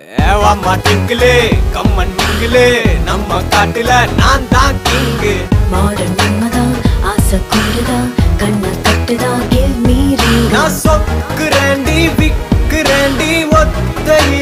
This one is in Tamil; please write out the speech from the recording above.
ஏவாமா டிங்கிலு கம்மன் மிங்கிலு நம்ம காட்டுல நான் தான் கிங்கு. மாடல் நம்மதான் ஆசை கூடுதான் கண்ண கட்டுதான் கிவ் மீ நான் சொக்குறேன்டி விக்குறேன்டி ஒத்தையில்